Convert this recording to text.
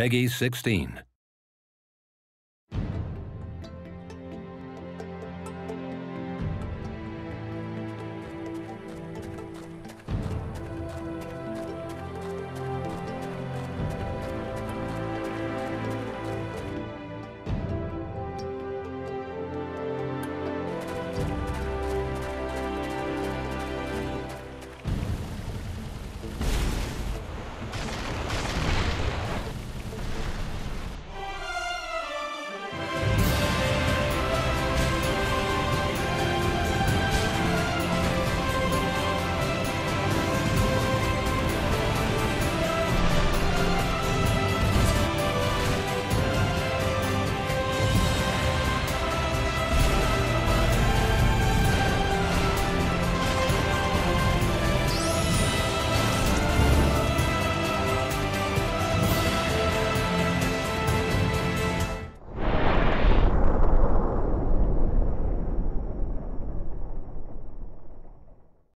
Peggy 16.